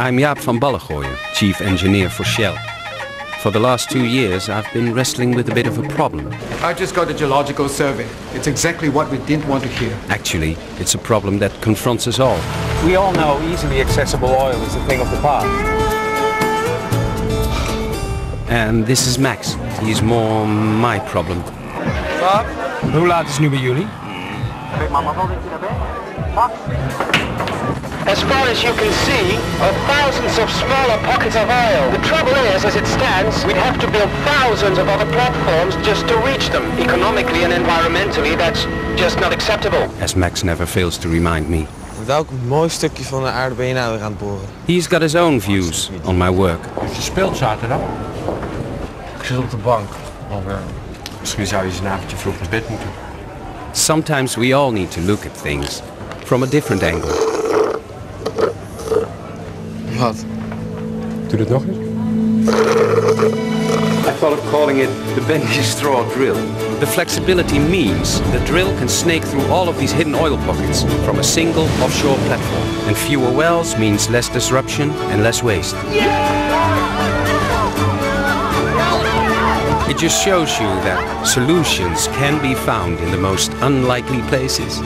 I'm Jaap van Ballegooijen, Chief Engineer for Shell. For the last two years, I've been wrestling with a bit of a problem. I just got a geological survey. It's exactly what we didn't want to hear. Actually, it's a problem that confronts us all. We all know easily accessible oil is a thing of the past. And this is Max. He's more my problem. Bob, hoe laat is het nu bij jullie? As far as you can see, are thousands of smaller pockets of oil. The trouble is, as it stands, we'd have to build thousands of other platforms just to reach them. Economically and environmentally, that's just not acceptable. As Max never fails to remind me. Welk mooi stukje van de aarde ben je nou weer aan het boren? He's got his own views on my work. Dus je speelt zaterdag? Ik zit op de bank. Of, eh, misschien zou je eens een avondje vroeg naar bed moeten. Sometimes we all need to look at things from a different angle. Wat? Doe dat nog eens. I thought of calling it the bendy straw drill. The flexibility means the drill can snake through all of these hidden oil pockets from a single offshore platform. And fewer wells means less disruption and less waste. It just shows you that solutions can be found in the most unlikely places.